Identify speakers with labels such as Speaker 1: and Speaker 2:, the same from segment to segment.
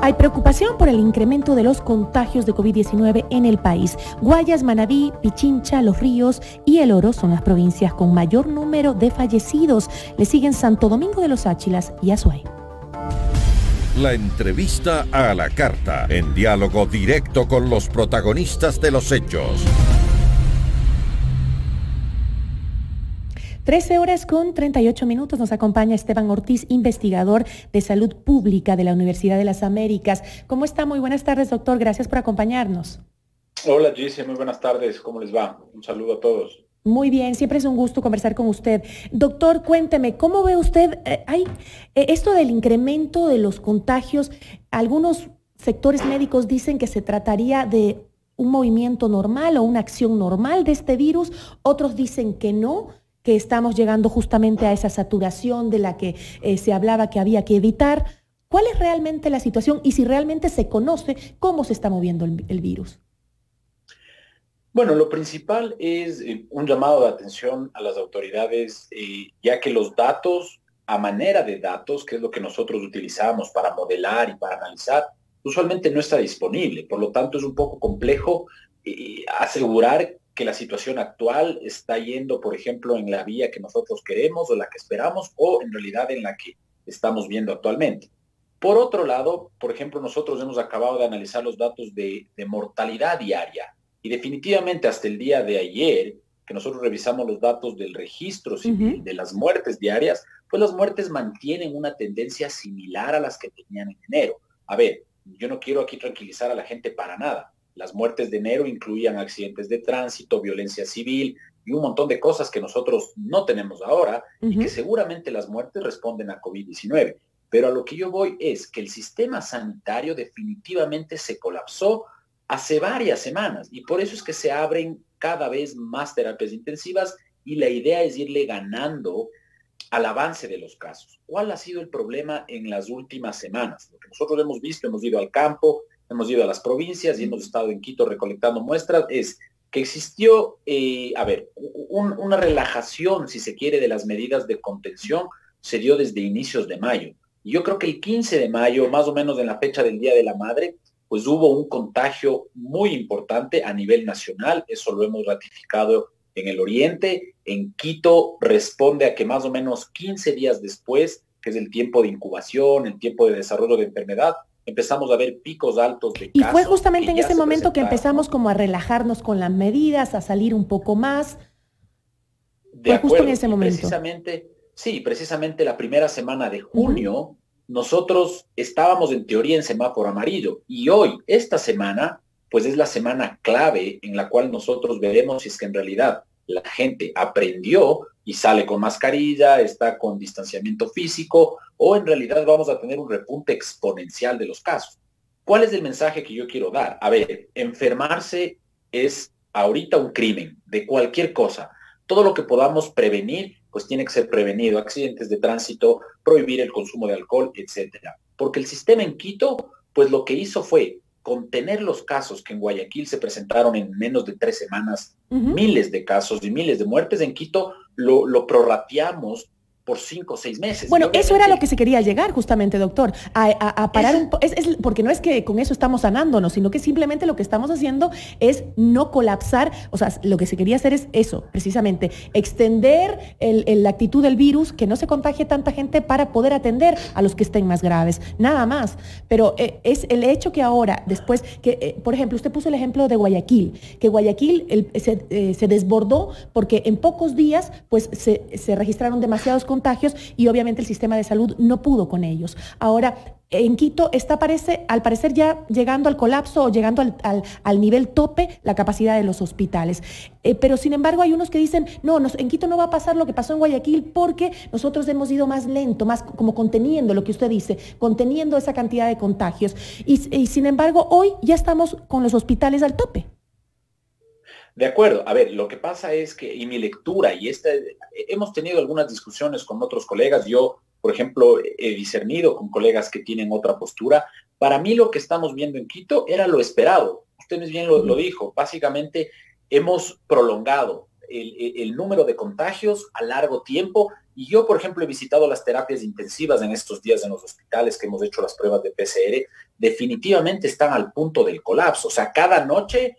Speaker 1: Hay preocupación por el incremento de los contagios de COVID-19 en el país. Guayas, Manabí, Pichincha, Los Ríos y El Oro son las provincias con mayor número de fallecidos. Le siguen Santo Domingo de los Áchilas y Azuay.
Speaker 2: La entrevista a la carta, en diálogo directo con los protagonistas de los hechos.
Speaker 1: 13 horas con 38 minutos nos acompaña Esteban Ortiz, investigador de salud pública de la Universidad de las Américas. ¿Cómo está? Muy buenas tardes, doctor. Gracias por acompañarnos.
Speaker 3: Hola, Gise. Muy buenas tardes. ¿Cómo les va? Un saludo a todos.
Speaker 1: Muy bien, siempre es un gusto conversar con usted. Doctor, cuénteme, ¿cómo ve usted eh, hay, eh, esto del incremento de los contagios? Algunos sectores médicos dicen que se trataría de un movimiento normal o una acción normal de este virus, otros dicen que no que estamos llegando justamente a esa saturación de la que eh, se hablaba que había que evitar. ¿Cuál es realmente la situación y si realmente se conoce cómo se está moviendo el, virus?
Speaker 3: Bueno, lo principal es eh, un llamado de atención a las autoridades, eh, ya que los datos, a manera de datos, que es lo que nosotros utilizamos para modelar y para analizar, usualmente no está disponible. Por lo tanto, es un poco complejo asegurar que la situación actual está yendo, por ejemplo, en la vía que nosotros queremos o la que esperamos o en realidad en la que estamos viendo actualmente. Por otro lado, por ejemplo, nosotros hemos acabado de analizar los datos de, mortalidad diaria y definitivamente hasta el día de ayer, que nosotros revisamos los datos del registro civil de las muertes diarias, pues las muertes mantienen una tendencia similar a las que tenían en enero. A ver, yo no quiero aquí tranquilizar a la gente para nada. Las muertes de enero incluían accidentes de tránsito, violencia civil y un montón de cosas que nosotros no tenemos ahora y que seguramente las muertes responden a COVID-19. Pero a lo que yo voy es que el sistema sanitario definitivamente se colapsó hace varias semanas y por eso es que se abren cada vez más terapias intensivas y la idea es irle ganando al avance de los casos. ¿Cuál ha sido el problema en las últimas semanas? Lo que nosotros hemos visto, hemos ido al campo, hemos ido a las provincias y hemos estado en Quito recolectando muestras, es que existió, eh, a ver, una relajación, si se quiere, de las medidas de contención se dio desde inicios de mayo. Yo creo que el 15 de mayo, más o menos en la fecha del Día de la Madre, pues hubo un contagio muy importante a nivel nacional, eso lo hemos ratificado en el Oriente. En Quito responde a que más o menos 15 días después, que es el tiempo de incubación, el tiempo de desarrollo de enfermedad, empezamos a ver picos altos de
Speaker 1: Y fue justamente en ese momento que empezamos como a relajarnos con las medidas, a salir un poco más.
Speaker 3: De fue justo en ese momento. Precisamente, sí, precisamente la primera semana de junio, nosotros estábamos en teoría en semáforo amarillo y hoy, esta semana, pues es la semana clave en la cual nosotros veremos si es que en realidad la gente aprendió y sale con mascarilla, está con distanciamiento físico o en realidad vamos a tener un repunte exponencial de los casos. ¿Cuál es el mensaje que yo quiero dar? A ver, enfermarse es ahorita un crimen de cualquier cosa. Todo lo que podamos prevenir, pues tiene que ser prevenido. Accidentes de tránsito, prohibir el consumo de alcohol, etcétera. Porque el sistema en Quito, pues lo que hizo fue contener los casos que en Guayaquil se presentaron en menos de tres semanas, miles de casos y miles de muertes, en Quito lo, lo prorrateamos por cinco o seis meses.
Speaker 1: Bueno, eso era lo que se quería llegar justamente, doctor, a, parar un es, porque no es que con eso estamos sanándonos, sino que simplemente lo que estamos haciendo es no colapsar, o sea, lo que se quería hacer es eso, precisamente, extender la actitud del virus, que no se contagie tanta gente para poder atender a los que estén más graves, nada más. Pero eh, es el hecho que ahora, después, que, eh, por ejemplo, usted puso el ejemplo de Guayaquil, que Guayaquil eh, se, desbordó porque en pocos días, pues, se, se registraron demasiados contagios y obviamente el sistema de salud no pudo con ellos. Ahora, en Quito está parece, al parecer ya llegando al colapso o llegando al, nivel tope la capacidad de los hospitales. Eh, pero sin embargo hay unos que dicen, no, en Quito no va a pasar lo que pasó en Guayaquil porque nosotros hemos ido más lento, más como conteniendo lo que usted dice, conteniendo esa cantidad de contagios. Y sin embargo hoy ya estamos con los hospitales al tope.
Speaker 3: De acuerdo, a ver, lo que pasa es que, y mi lectura, y esta, hemos tenido algunas discusiones con otros colegas, yo, por ejemplo, he discernido con colegas que tienen otra postura. Para mí lo que estamos viendo en Quito era lo esperado. Usted bien lo, dijo, básicamente hemos prolongado el, el número de contagios a largo tiempo Y yo, por ejemplo, he visitado las terapias intensivas en estos días en los hospitales que hemos hecho las pruebas de PCR, definitivamente están al punto del colapso. O sea, cada noche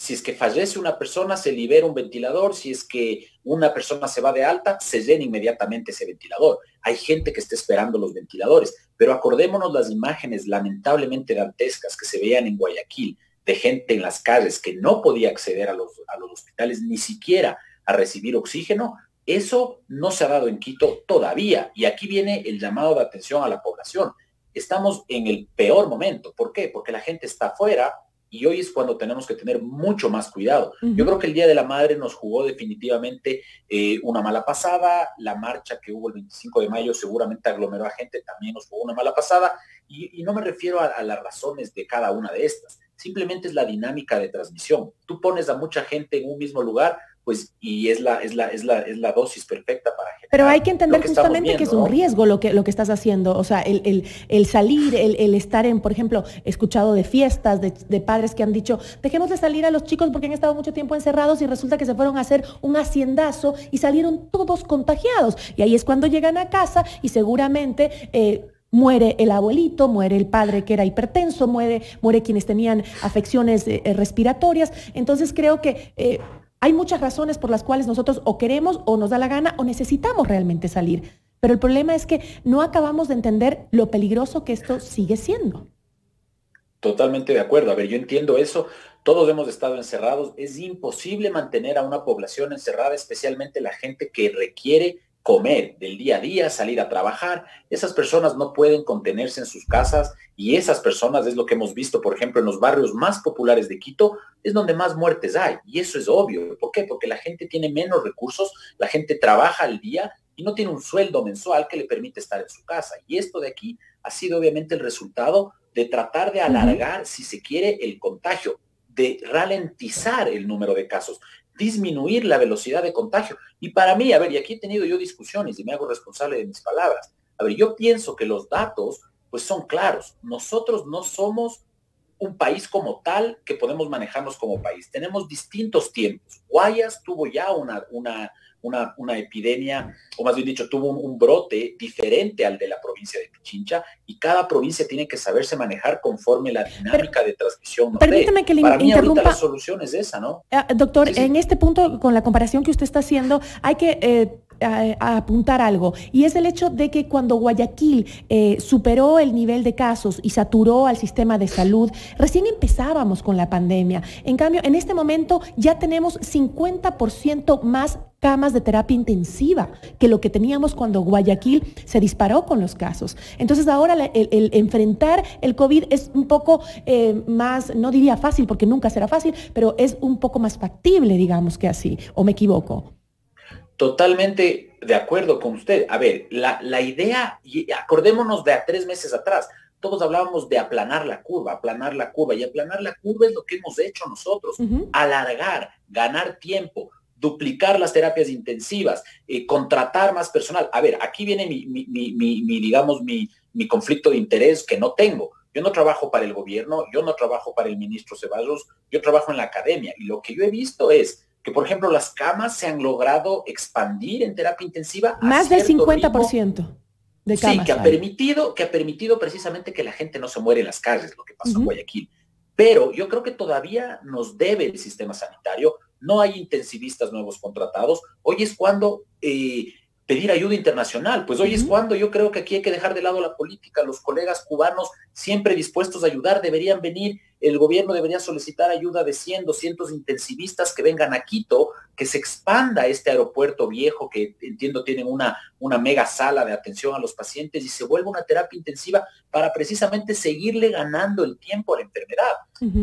Speaker 3: si es que fallece una persona, se libera un ventilador. Si es que una persona se va de alta, se llena inmediatamente ese ventilador. Hay gente que está esperando los ventiladores. Pero acordémonos las imágenes lamentablemente dantescas que se veían en Guayaquil de gente en las calles que no podía acceder a los, a los hospitales ni siquiera a recibir oxígeno. Eso no se ha dado en Quito todavía. Y aquí viene el llamado de atención a la población. Estamos en el peor momento. ¿Por qué? Porque la gente está afuera, y hoy es cuando tenemos que tener mucho más cuidado. Yo creo que el Día de la Madre nos jugó definitivamente eh, una mala pasada, la marcha que hubo el 25 de mayo seguramente aglomeró a gente, también nos jugó una mala pasada, y, no me refiero a, las razones de cada una de estas, simplemente es la dinámica de transmisión. Tú pones a mucha gente en un mismo lugar, pues y es la es la es la es la dosis perfecta para
Speaker 1: pero hay que entender justamente que es un riesgo lo que lo que estás haciendo. O sea el, el, salir el, estar en por ejemplo escuchado de fiestas de, padres que han dicho dejemos de salir a los chicos porque han estado mucho tiempo encerrados y resulta que se fueron a hacer un haciendazo y salieron todos contagiados y ahí es cuando llegan a casa y seguramente eh, Muere el abuelito, muere el padre que era hipertenso, muere, muere quienes tenían afecciones eh, respiratorias. Entonces creo que eh, hay muchas razones por las cuales nosotros o queremos o nos da la gana o necesitamos realmente salir. Pero el problema es que no acabamos de entender lo peligroso que esto sigue siendo.
Speaker 3: Totalmente de acuerdo. A ver, yo entiendo eso. Todos hemos estado encerrados. Es imposible mantener a una población encerrada, especialmente la gente que requiere comer del día a día, salir a trabajar. Esas personas no pueden contenerse en sus casas y esas personas es lo que hemos visto, por ejemplo, en los barrios más populares de Quito, es donde más muertes hay. Y eso es obvio. ¿Por qué? Porque la gente tiene menos recursos, la gente trabaja al día y no tiene un sueldo mensual que le permite estar en su casa. Y esto de aquí ha sido obviamente el resultado de tratar de alargar, si se quiere, el contagio, de ralentizar el número de casos disminuir la velocidad de contagio. Y para mí, a ver, y aquí he tenido yo discusiones y me hago responsable de mis palabras. A ver, yo pienso que los datos pues son claros. Nosotros no somos un país como tal que podemos manejarnos como país. Tenemos distintos tiempos. Guayas tuvo ya una, una, una, una epidemia, o más bien dicho, tuvo un, brote diferente al de la provincia de Pichincha y cada provincia tiene que saberse manejar conforme la dinámica de transmisión.
Speaker 1: permíteme que le
Speaker 3: Para mí interrumpa. la solución es esa, ¿no?
Speaker 1: Ah, doctor, en este punto, con la comparación que usted está haciendo, hay que... Eh, a, apuntar algo, y es el hecho de que cuando Guayaquil eh, superó el nivel de casos y saturó al sistema de salud, recién empezábamos con la pandemia. En cambio, en este momento ya tenemos 50% más camas de terapia intensiva que lo que teníamos cuando Guayaquil se disparó con los casos. Entonces ahora el, enfrentar el COVID es un poco eh, más, no diría fácil porque nunca será fácil, pero es un poco más factible, digamos que así, o me equivoco.
Speaker 3: Totalmente de acuerdo con usted. A ver, la, la idea, y acordémonos de a tres meses atrás, todos hablábamos de aplanar la curva, aplanar la curva, y aplanar la curva es lo que hemos hecho nosotros, alargar, ganar tiempo, duplicar las terapias intensivas, eh, contratar más personal. A ver, aquí viene mi, mi, mi, mi digamos, mi, conflicto de interés que no tengo. Yo no trabajo para el gobierno, yo no trabajo para el ministro Ceballos, yo trabajo en la academia y lo que yo he visto es que, por ejemplo, las camas se han logrado expandir en terapia intensiva.
Speaker 1: Más del 50% de camas.
Speaker 3: Sí, que ha, permitido, que ha permitido precisamente que la gente no se muere en las calles, lo que pasó en Guayaquil. Pero yo creo que todavía nos debe el sistema sanitario. No hay intensivistas nuevos contratados. Hoy es cuando eh, pedir ayuda internacional. Pues hoy es cuando yo creo que aquí hay que dejar de lado la política. Los colegas cubanos siempre dispuestos a ayudar deberían venir. El gobierno debería solicitar ayuda de 100, 200 intensivistas que vengan a Quito, que se expanda este aeropuerto viejo que entiendo tienen una, una mega sala de atención a los pacientes y se vuelva una terapia intensiva para precisamente seguirle ganando el tiempo a la enfermedad.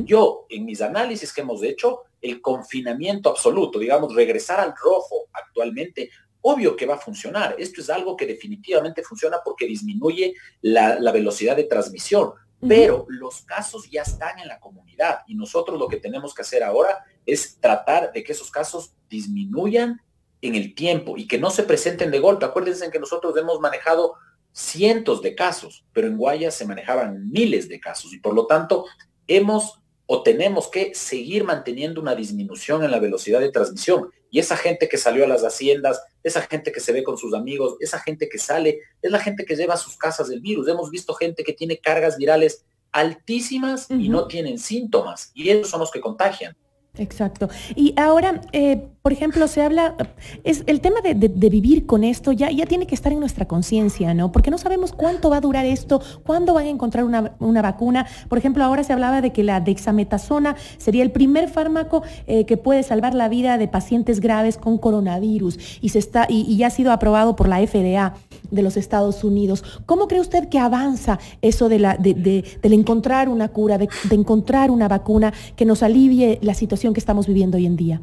Speaker 3: Yo, en mis análisis que hemos hecho, el confinamiento absoluto, digamos, regresar al rojo actualmente, obvio que va a funcionar. Esto es algo que definitivamente funciona porque disminuye la, velocidad de transmisión, pero los casos ya están en la comunidad y nosotros lo que tenemos que hacer ahora es tratar de que esos casos disminuyan en el tiempo y que no se presenten de golpe. Acuérdense que nosotros hemos manejado cientos de casos, pero en Guayas se manejaban miles de casos y por lo tanto hemos o tenemos que seguir manteniendo una disminución en la velocidad de transmisión. Y esa gente que salió a las haciendas, esa gente que se ve con sus amigos, esa gente que sale, es la gente que lleva a sus casas el virus. Hemos visto gente que tiene cargas virales altísimas y no tienen síntomas. Y esos son los que contagian.
Speaker 1: Exacto. Y ahora, eh, por ejemplo, se habla, es el tema de, vivir con esto ya, ya tiene que estar en nuestra conciencia, ¿no? Porque no sabemos cuánto va a durar esto, cuándo van a encontrar una, vacuna. Por ejemplo, ahora se hablaba de que la dexametasona sería el primer fármaco eh, que puede salvar la vida de pacientes graves con coronavirus y, se está, y ya ha sido aprobado por la FDA de los Estados Unidos. ¿Cómo cree usted que avanza eso de, la, de, encontrar una cura, de, encontrar una vacuna que nos alivie la situación que estamos viviendo hoy en día?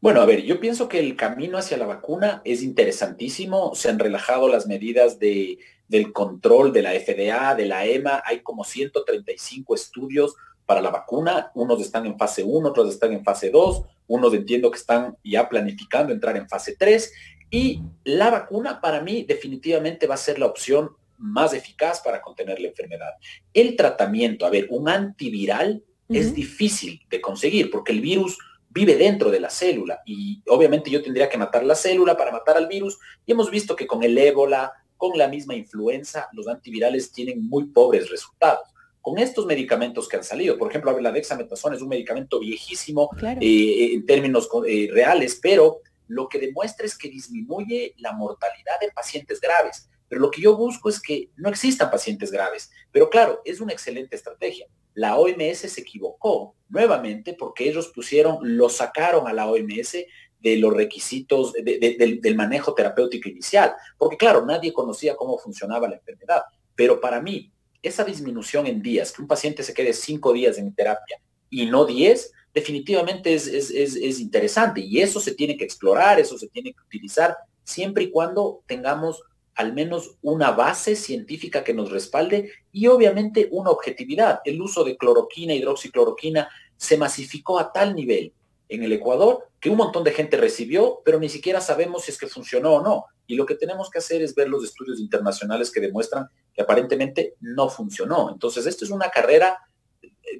Speaker 3: Bueno, a ver, yo pienso que el camino hacia la vacuna es interesantísimo. Se han relajado las medidas de, del control de la FDA, de la EMA. Hay como 135 estudios para la vacuna. Unos están en fase 1, otros están en fase 2. Unos entiendo que están ya planificando entrar en fase 3. Y la vacuna para mí definitivamente va a ser la opción más eficaz para contener la enfermedad. El tratamiento, a ver, un antiviral es difícil de conseguir porque el virus vive dentro de la célula y obviamente yo tendría que matar la célula para matar al virus y hemos visto que con el ébola, con la misma influenza, los antivirales tienen muy pobres resultados. Con estos medicamentos que han salido, por ejemplo, la dexametasona es un medicamento viejísimo eh, en términos eh, reales, pero lo que demuestra es que disminuye la mortalidad de pacientes graves. Pero lo que yo busco es que no existan pacientes graves. Pero claro, es una excelente estrategia. La OMS se equivocó nuevamente porque ellos pusieron, lo sacaron a la OMS de los requisitos del, del manejo terapéutico inicial. Porque claro, nadie conocía cómo funcionaba la enfermedad. Pero para mí, esa disminución en días, que un paciente se quede cinco días en terapia y no diez, definitivamente es, interesante y eso se tiene que explorar, eso se tiene que utilizar siempre y cuando tengamos al menos una base científica que nos respalde y obviamente una objetividad. El uso de cloroquina, hidroxicloroquina, se masificó a tal nivel en el Ecuador que un montón de gente recibió, pero ni siquiera sabemos si es que funcionó o no. Y lo que tenemos que hacer es ver los estudios internacionales que demuestran que aparentemente no funcionó. Entonces, esto es una carrera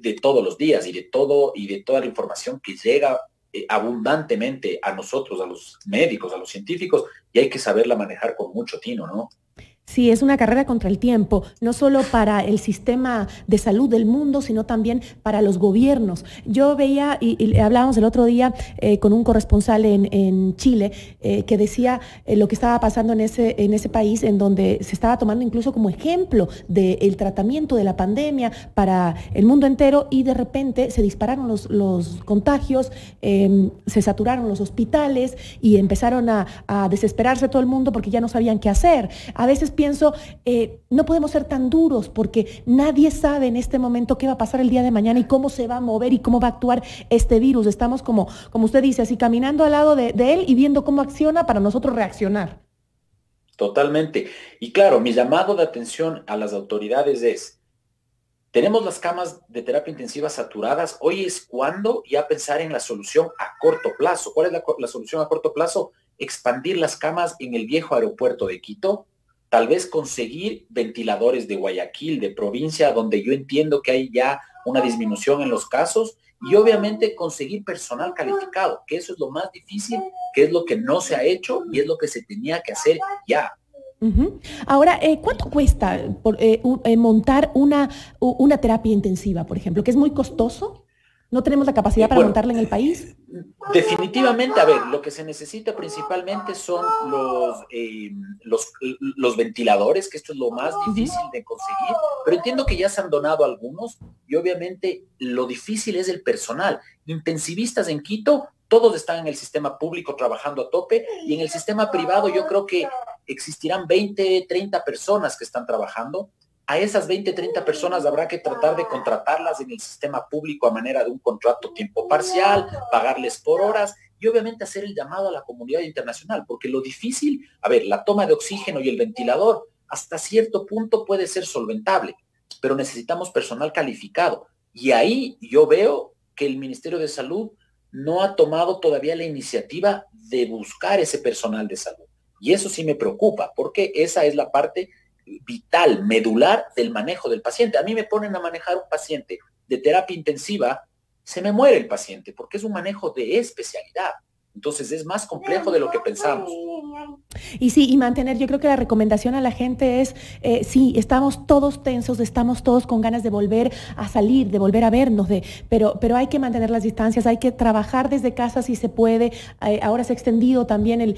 Speaker 3: de todos los días y de todo y de toda la información que llega eh, abundantemente a nosotros, a los médicos, a los científicos, y hay que saberla manejar con mucho tino, ¿no?
Speaker 1: Sí, es una carrera contra el tiempo, no solo para el sistema de salud del mundo, sino también para los gobiernos. Yo veía, y, hablábamos el otro día eh, con un corresponsal en, Chile, eh, que decía eh, lo que estaba pasando en ese, en ese país, en donde se estaba tomando incluso como ejemplo del tratamiento de la pandemia para el mundo entero, y de repente se dispararon los, los contagios, em, se saturaron los hospitales y empezaron a, a desesperarse todo el mundo porque ya no sabían qué hacer. A veces pienso, eh, no podemos ser tan duros porque nadie sabe en este momento qué va a pasar el día de mañana y cómo se va a mover y cómo va a actuar este virus. Estamos como, como usted dice, así caminando al lado de, él y viendo cómo acciona para nosotros reaccionar.
Speaker 3: Totalmente. Y claro, mi llamado de atención a las autoridades es, tenemos las camas de terapia intensiva saturadas. Hoy es cuando ya pensar en la solución a corto plazo. ¿Cuál es la, la, solución a corto plazo? Expandir las camas en el viejo aeropuerto de Quito, tal vez conseguir ventiladores de Guayaquil, de provincia, donde yo entiendo que hay ya una disminución en los casos, y obviamente conseguir personal calificado, que eso es lo más difícil, que es lo que no se ha hecho y es lo que se tenía que hacer ya.
Speaker 1: Ahora, eh, ¿cuánto cuesta eh, eh, montar una, una terapia intensiva, por ejemplo? ¿Que es muy costoso? ¿No tenemos la capacidad para montarla en el país?
Speaker 3: Definitivamente, a ver, lo que se necesita principalmente son los, eh, los, los, ventiladores, que esto es lo más difícil de conseguir, pero entiendo que ya se han donado algunos y obviamente lo difícil es el personal. Intensivistas en Quito, todos están en el sistema público trabajando a tope y en el sistema privado yo creo que existirán 20, 30 personas que están trabajando a esas 20, 30 personas habrá que tratar de contratarlas en el sistema público a manera de un contrato tiempo parcial, pagarles por horas y obviamente hacer el llamado a la comunidad internacional, porque lo difícil, a ver, la toma de oxígeno y el ventilador hasta cierto punto puede ser solventable, pero necesitamos personal calificado. Y ahí yo veo que el Ministerio de Salud no ha tomado todavía la iniciativa de buscar ese personal de salud. Y eso sí me preocupa, porque esa es la parte vital, medular del manejo del paciente. A mí me ponen a manejar un paciente de terapia intensiva, se me muere el paciente porque es un manejo de especialidad. Entonces es más complejo de lo que pensamos.
Speaker 1: Y sí, y mantener, yo creo que la recomendación a la gente es, eh, sí, estamos todos tensos, estamos todos con ganas de volver a salir, de volver a vernos, de, pero, pero hay que mantener las distancias, hay que trabajar desde casa si se puede. Eh, ahora se ha extendido también el,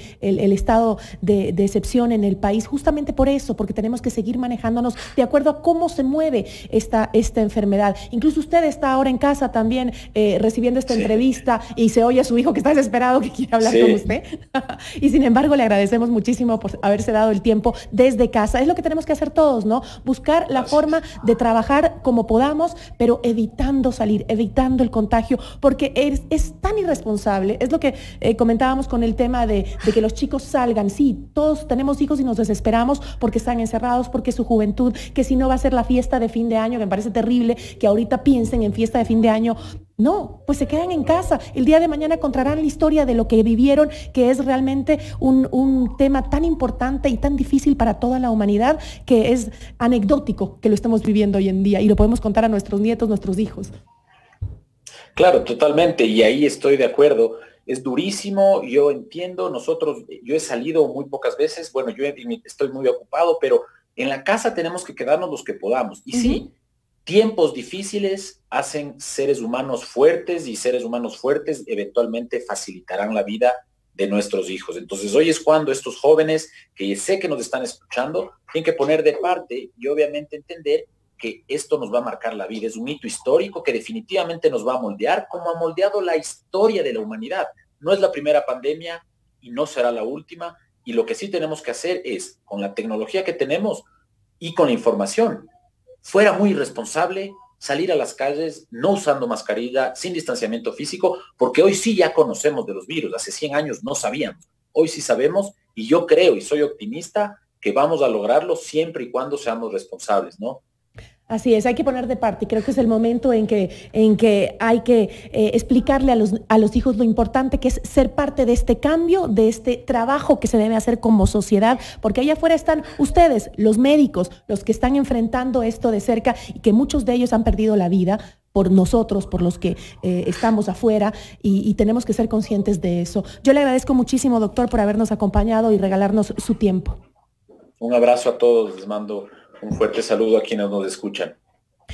Speaker 1: estado de, excepción en el país, justamente por eso, porque tenemos que seguir manejándonos de acuerdo a cómo se mueve esta, esta enfermedad. Incluso usted está ahora en casa también eh, recibiendo esta entrevista y se oye a su hijo que está desesperado que quiere hablar con usted. y sin embargo, le agradecemos muchísimo por haberse dado el tiempo desde casa. Es lo que tenemos que hacer todos, ¿no? Buscar la forma de trabajar como podamos, pero evitando salir, evitando el contagio, porque es, es tan irresponsable. Es lo que eh, comentábamos con el tema de, de, que los chicos salgan. Sí, todos tenemos hijos y nos desesperamos porque están encerrados, porque su juventud, que si no va a ser la fiesta de fin de año, que me parece terrible que ahorita piensen en fiesta de fin de año no, pues se quedan en casa. El día de mañana encontrarán la historia de lo que vivieron, que es realmente un, un, tema tan importante y tan difícil para toda la humanidad, que es anecdótico que lo estemos viviendo hoy en día y lo podemos contar a nuestros nietos, nuestros hijos.
Speaker 3: Claro, totalmente, y ahí estoy de acuerdo. Es durísimo, yo entiendo, nosotros, yo he salido muy pocas veces, bueno, yo estoy muy ocupado, pero en la casa tenemos que quedarnos los que podamos. Y sí, Tiempos difíciles hacen seres humanos fuertes y seres humanos fuertes eventualmente facilitarán la vida de nuestros hijos. Entonces hoy es cuando estos jóvenes que sé que nos están escuchando tienen que poner de parte y obviamente entender que esto nos va a marcar la vida. Es un hito histórico que definitivamente nos va a moldear como ha moldeado la historia de la humanidad. No es la primera pandemia y no será la última. Y lo que sí tenemos que hacer es, con la tecnología que tenemos y con la información, fuera muy irresponsable salir a las calles no usando mascarilla, sin distanciamiento físico, porque hoy sí ya conocemos de los virus, hace 100 años no sabíamos, hoy sí sabemos y yo creo y soy optimista que vamos a lograrlo siempre y cuando seamos responsables, ¿no?
Speaker 1: Así es, hay que poner de parte. Creo que es el momento en que, en que hay que eh, explicarle a los, a los hijos lo importante que es ser parte de este cambio, de este trabajo que se debe hacer como sociedad, porque allá afuera están ustedes, los médicos, los que están enfrentando esto de cerca y que muchos de ellos han perdido la vida por nosotros, por los que eh, estamos afuera y, y tenemos que ser conscientes de eso. Yo le agradezco muchísimo, doctor, por habernos acompañado y regalarnos su tiempo.
Speaker 3: Un abrazo a todos, les mando un fuerte saludo a quienes nos escuchan.